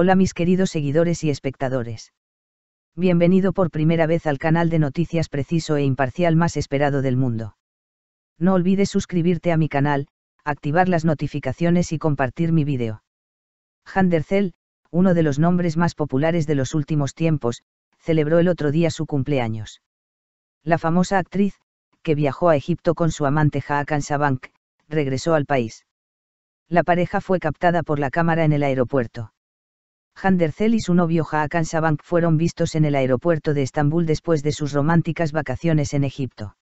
Hola mis queridos seguidores y espectadores. Bienvenido por primera vez al canal de noticias preciso e imparcial más esperado del mundo. No olvides suscribirte a mi canal, activar las notificaciones y compartir mi vídeo. Handercel, uno de los nombres más populares de los últimos tiempos, celebró el otro día su cumpleaños. La famosa actriz, que viajó a Egipto con su amante Hakan Sabank, regresó al país. La pareja fue captada por la cámara en el aeropuerto. Handercel y su novio Hakan Sabank fueron vistos en el aeropuerto de Estambul después de sus románticas vacaciones en Egipto.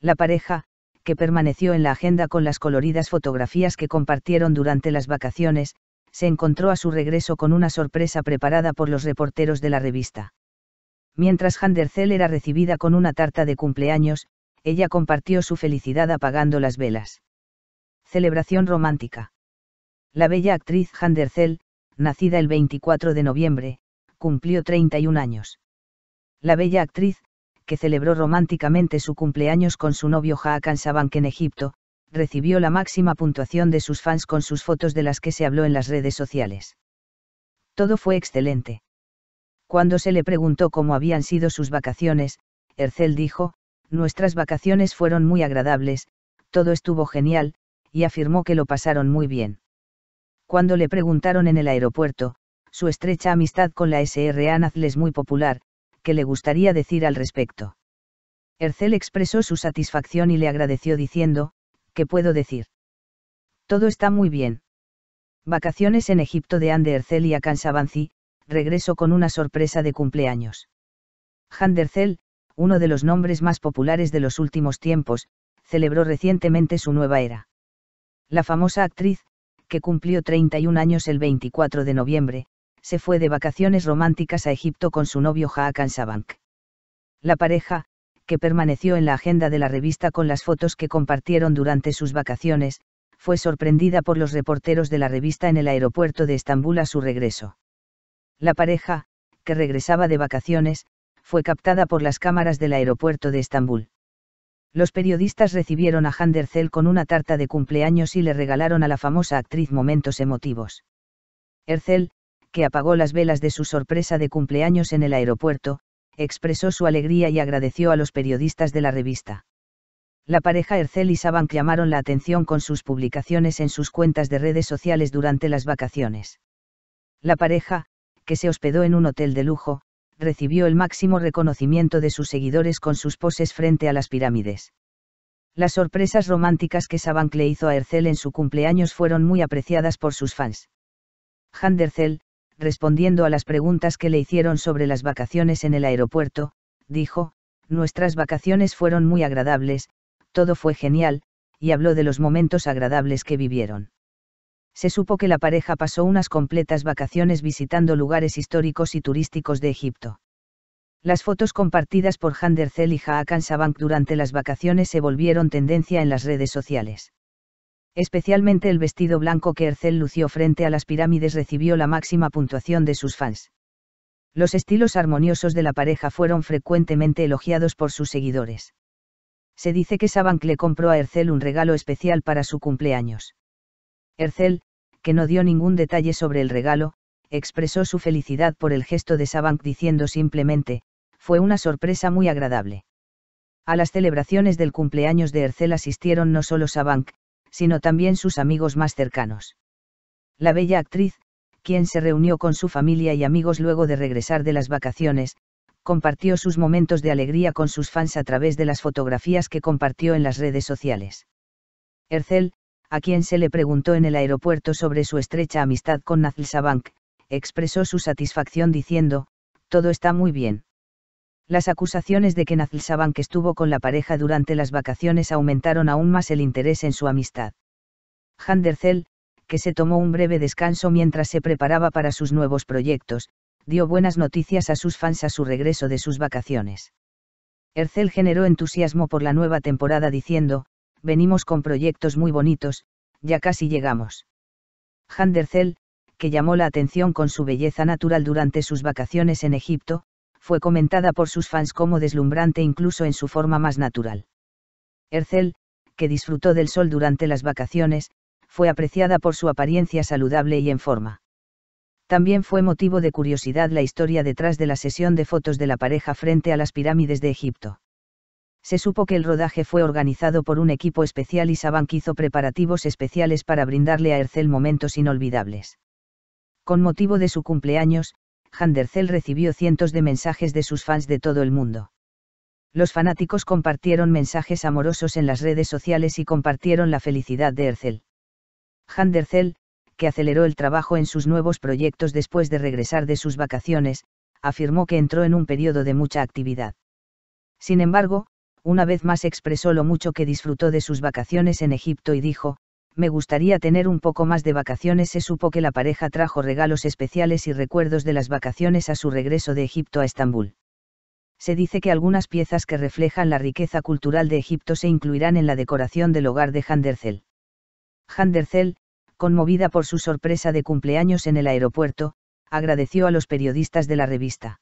La pareja, que permaneció en la agenda con las coloridas fotografías que compartieron durante las vacaciones, se encontró a su regreso con una sorpresa preparada por los reporteros de la revista. Mientras Handercel era recibida con una tarta de cumpleaños, ella compartió su felicidad apagando las velas. Celebración romántica. La bella actriz Handercel, nacida el 24 de noviembre, cumplió 31 años. La bella actriz, que celebró románticamente su cumpleaños con su novio Hakan Sabank en Egipto, recibió la máxima puntuación de sus fans con sus fotos de las que se habló en las redes sociales. Todo fue excelente. Cuando se le preguntó cómo habían sido sus vacaciones, Ercel dijo, Nuestras vacaciones fueron muy agradables, todo estuvo genial, y afirmó que lo pasaron muy bien. Cuando le preguntaron en el aeropuerto, su estrecha amistad con la SR Anazl es muy popular, ¿qué le gustaría decir al respecto? Ercel expresó su satisfacción y le agradeció diciendo, ¿qué puedo decir? Todo está muy bien. Vacaciones en Egipto de Ande Ercel y Akan Sabanzi, regreso con una sorpresa de cumpleaños. Handercel, uno de los nombres más populares de los últimos tiempos, celebró recientemente su nueva era. La famosa actriz, que cumplió 31 años el 24 de noviembre, se fue de vacaciones románticas a Egipto con su novio Hakan Sabank. La pareja, que permaneció en la agenda de la revista con las fotos que compartieron durante sus vacaciones, fue sorprendida por los reporteros de la revista en el aeropuerto de Estambul a su regreso. La pareja, que regresaba de vacaciones, fue captada por las cámaras del aeropuerto de Estambul. Los periodistas recibieron a Handercel con una tarta de cumpleaños y le regalaron a la famosa actriz momentos emotivos. Ercel, que apagó las velas de su sorpresa de cumpleaños en el aeropuerto, expresó su alegría y agradeció a los periodistas de la revista. La pareja Ercel y Sabank llamaron la atención con sus publicaciones en sus cuentas de redes sociales durante las vacaciones. La pareja, que se hospedó en un hotel de lujo, recibió el máximo reconocimiento de sus seguidores con sus poses frente a las pirámides. Las sorpresas románticas que Sabank le hizo a Ercel en su cumpleaños fueron muy apreciadas por sus fans. Handercel, respondiendo a las preguntas que le hicieron sobre las vacaciones en el aeropuerto, dijo, Nuestras vacaciones fueron muy agradables, todo fue genial, y habló de los momentos agradables que vivieron. Se supo que la pareja pasó unas completas vacaciones visitando lugares históricos y turísticos de Egipto. Las fotos compartidas por Handercel y Hakan Sabank durante las vacaciones se volvieron tendencia en las redes sociales. Especialmente el vestido blanco que Ercel lució frente a las pirámides recibió la máxima puntuación de sus fans. Los estilos armoniosos de la pareja fueron frecuentemente elogiados por sus seguidores. Se dice que Sabank le compró a Ercel un regalo especial para su cumpleaños. Ercel, que no dio ningún detalle sobre el regalo, expresó su felicidad por el gesto de Sabank diciendo simplemente, fue una sorpresa muy agradable. A las celebraciones del cumpleaños de Ercel asistieron no solo Sabank, sino también sus amigos más cercanos. La bella actriz, quien se reunió con su familia y amigos luego de regresar de las vacaciones, compartió sus momentos de alegría con sus fans a través de las fotografías que compartió en las redes sociales. Ercel, a quien se le preguntó en el aeropuerto sobre su estrecha amistad con Nazl Sabank, expresó su satisfacción diciendo, todo está muy bien. Las acusaciones de que Nazl Sabank estuvo con la pareja durante las vacaciones aumentaron aún más el interés en su amistad. Handercel, que se tomó un breve descanso mientras se preparaba para sus nuevos proyectos, dio buenas noticias a sus fans a su regreso de sus vacaciones. Ercel generó entusiasmo por la nueva temporada diciendo, venimos con proyectos muy bonitos, ya casi llegamos. Handercel, que llamó la atención con su belleza natural durante sus vacaciones en Egipto, fue comentada por sus fans como deslumbrante incluso en su forma más natural. Ercel, que disfrutó del sol durante las vacaciones, fue apreciada por su apariencia saludable y en forma. También fue motivo de curiosidad la historia detrás de la sesión de fotos de la pareja frente a las pirámides de Egipto. Se supo que el rodaje fue organizado por un equipo especial y Sabank hizo preparativos especiales para brindarle a Ercel momentos inolvidables. Con motivo de su cumpleaños, Handercel recibió cientos de mensajes de sus fans de todo el mundo. Los fanáticos compartieron mensajes amorosos en las redes sociales y compartieron la felicidad de Ercel. Handercel, que aceleró el trabajo en sus nuevos proyectos después de regresar de sus vacaciones, afirmó que entró en un periodo de mucha actividad. Sin embargo, una vez más expresó lo mucho que disfrutó de sus vacaciones en Egipto y dijo, me gustaría tener un poco más de vacaciones. Se supo que la pareja trajo regalos especiales y recuerdos de las vacaciones a su regreso de Egipto a Estambul. Se dice que algunas piezas que reflejan la riqueza cultural de Egipto se incluirán en la decoración del hogar de Handercel. Handercel, conmovida por su sorpresa de cumpleaños en el aeropuerto, agradeció a los periodistas de la revista.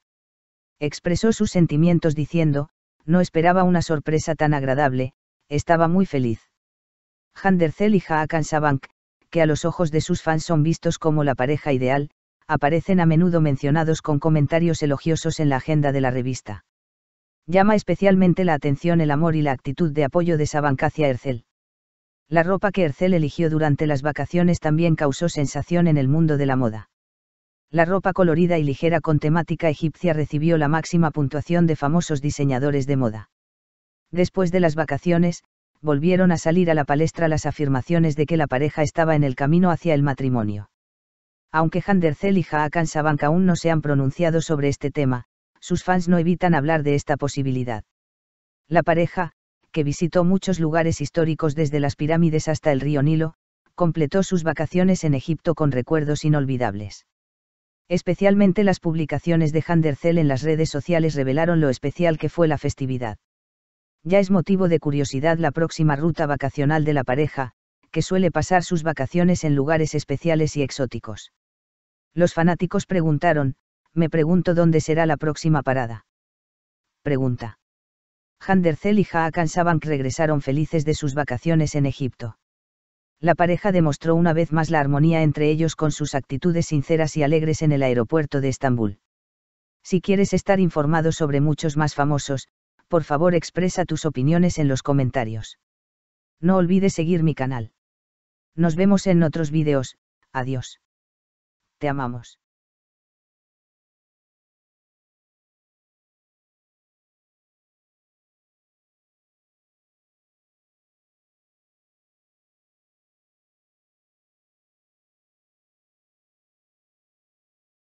Expresó sus sentimientos diciendo, no esperaba una sorpresa tan agradable, estaba muy feliz. Handercel y Haakan Sabank, que a los ojos de sus fans son vistos como la pareja ideal, aparecen a menudo mencionados con comentarios elogiosos en la agenda de la revista. Llama especialmente la atención el amor y la actitud de apoyo de Sabank hacia Ercel. La ropa que Ercel eligió durante las vacaciones también causó sensación en el mundo de la moda. La ropa colorida y ligera con temática egipcia recibió la máxima puntuación de famosos diseñadores de moda. Después de las vacaciones, volvieron a salir a la palestra las afirmaciones de que la pareja estaba en el camino hacia el matrimonio. Aunque Handercel y Haakan Sabank aún no se han pronunciado sobre este tema, sus fans no evitan hablar de esta posibilidad. La pareja, que visitó muchos lugares históricos desde las pirámides hasta el río Nilo, completó sus vacaciones en Egipto con recuerdos inolvidables. Especialmente las publicaciones de Handercel en las redes sociales revelaron lo especial que fue la festividad. Ya es motivo de curiosidad la próxima ruta vacacional de la pareja, que suele pasar sus vacaciones en lugares especiales y exóticos. Los fanáticos preguntaron, me pregunto dónde será la próxima parada. Pregunta. Handercel y Haakan Sabank regresaron felices de sus vacaciones en Egipto. La pareja demostró una vez más la armonía entre ellos con sus actitudes sinceras y alegres en el aeropuerto de Estambul. Si quieres estar informado sobre muchos más famosos, por favor expresa tus opiniones en los comentarios. No olvides seguir mi canal. Nos vemos en otros vídeos, adiós. Te amamos.